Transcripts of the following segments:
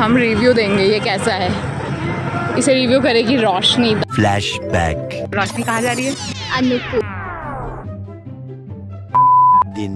हम रिव्यू देंगे ये कैसा है। इसे रिव्यू करेगी रोशनी। Flashback. रोशनी कहाँ जा रही है?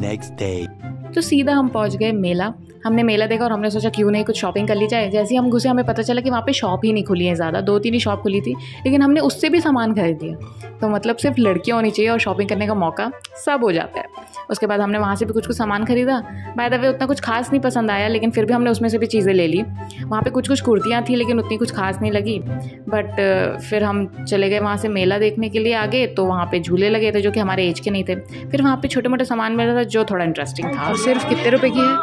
next day. तो सीधा हम पहुँच गए मेला। हमने मेला देखा और हमने सोचा क्यों नहीं कुछ शॉपिंग कर ली जाए? जैसे ही हम घुसे हमें पता चला कि वहाँ पे शॉप ही नहीं खुली है ज़्यादा। दो तीन ही शॉप खुली थी लेकिन हमने उससे भी सामान खरीद दिया तो मतलब सिर्फ़ लड़कियाँ होनी चाहिए और शॉपिंग करने का मौका सब हो जाता है। उसके बाद हमने वहाँ से भी कुछ कुछ सामान खरीदा। बाय द वे उतना कुछ खास नहीं पसंद आया लेकिन फिर भी हमने उसमें से भी चीज़ें ले ली। वहाँ पे कुछ कुछ कुर्तियाँ थी लेकिन उतनी कुछ खास नहीं लगी। बट फिर हम चले गए वहाँ से मेला देखने के लिए आगे तो वहाँ पे झूले लगे थे जो कि हमारे एज के नहीं थे। फिर वहाँ पे छोटे मोटे सामान मिला था जो थोड़ा इंटरेस्टिंग था। और सिर्फ़ कितने रुपये की है?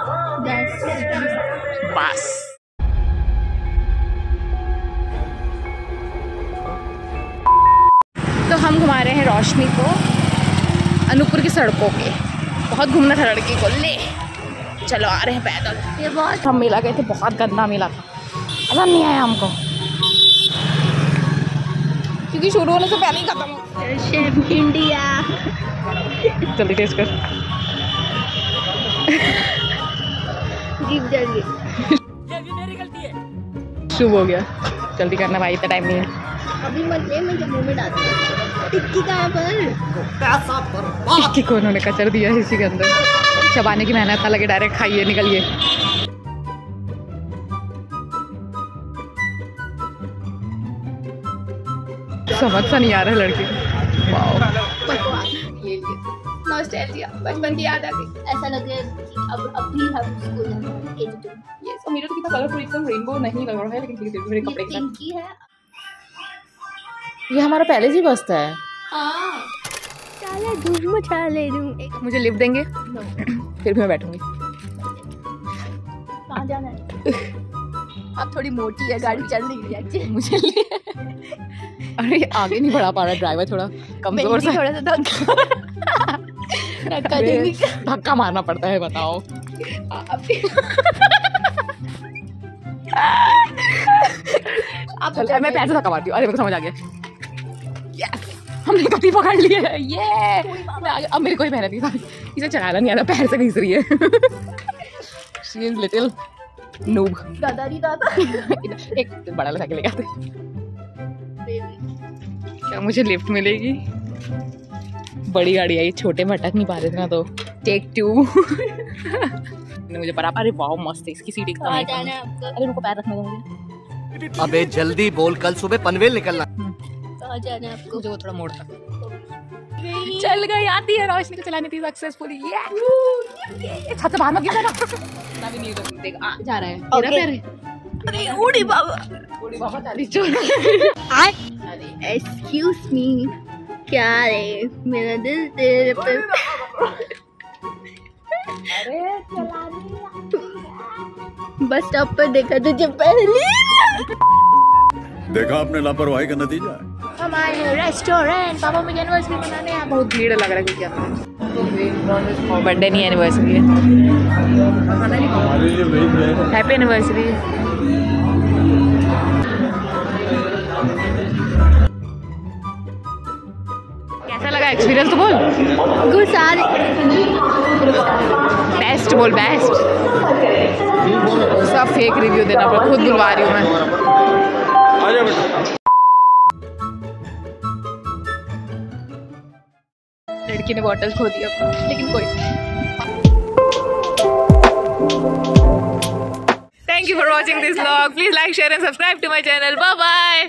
बस। हम घुमा रहे हैं रोशनी को अनूपपुर की सड़कों पे। बहुत घूमना था लड़की को। ले चलो आ रहे हैं पैदल। ये बहुत हम मेला गए थे बहुत गंदा मेला था। पसंद नहीं आया हमको। क्योंकि शुरू होने से पहले ही खत्म शेफ इंडिया जल्दी टेस्ट कर। जीप जल्दी शुभ हो गया। जल्दी करना भाई इतना टाइम नहीं है। अभी मत ले मैं जम्मू में डालती टिक्की कहाँ पर? इसकी को उन्होंने कचर दिया इसी के अंदर। चबाने की मेहनत ना लगे डायरेक्ट खाइए निकलिए समझ सा नहीं आ रहा है लड़की। नॉस्टैल्जिया बचपन की याद आ गई ऐसा लग रहा अब अभी हम स्कूल मेरा तो कितना कलरफुल एकदम रेनबो नहीं लग रहा है लेकिन ठीक है मेरे कपड़े ये पिंकी है। ये हमारा पहले से बसता है। हाँ। चाले धूम मचा ले दूँ। मुझे लिफ्ट देंगे? फिर भी मैं बैठूँगी। कहाँ जाना है? अब थोड़ी मोटी है गाड़ी चल रही है मुझे लिए अरे आगे नहीं बढ़ा पा रहा ड्राइवर थोड़ा कमज़ोर सा। थोड़ा सा धक्का अरे, धक्का मारना पड़ता है बताओ। आप चल मैं पैसे धक्का मारती हूँ। अरे मेरे को समझ आ गया। हमने कभी पकड़ लिए। ये। अब मेरी कोई मेहनत नहीं था। इसे चलाना नहीं आता पैर से घिस रही है। शी इज़ लिटिल नूब दादा दी दादा। एक बड़ा वाला साइकिल लेके आते। क्या मुझे लिफ्ट मिलेगी? बड़ी गाड़ी आई छोटे में अटक नहीं पा रहे थे ना तो। टेक टू मुझे बराबर अरे वाह मस्त है इसकी सीट एकदम। है आपको। अरे उनको पैर रखने दो मुझे। अबे जल्दी बोल कल सुबह पनवेल निकलना। कहाँ जाना है आपको? मुझे वो थोड़ा मोड़ तक चल गई आती है रोशनी को चलानी थी सक्सेसफुली ये छत से बाहर मत गिर जाना। ना भी नहीं तो देख आ जा रहा है। Okay. पैर अरे उड़ी बाबा। थोड़ी बाबा चालीस चोर एक्सक्यूज मी क्या रे? मेरा दिल तेरे पे बस स्टॉप पर देखा तुझे पहले। देखा आपने लापरवाही का नतीजा? है हम आए हैं रेस्टोरेंट पापा मुझे एनिवर्सरी मनाने यहाँ बहुत भीड़ लग रहा है क्योंकि बर्थडे नहीं एनिवर्सरी है। हैप्पी एनिवर्सरी एक्सपीरियंस तो बोल। गुसार बेस्ट बोल बेस्ट सब फेक रिव्यू देना पड़ा खुद बुलवा रही हूँ मैं। लड़की ने बॉटल खो दिया लेकिन कोई thank you for watching this vlog. Please like share and subscribe to my channel bye bye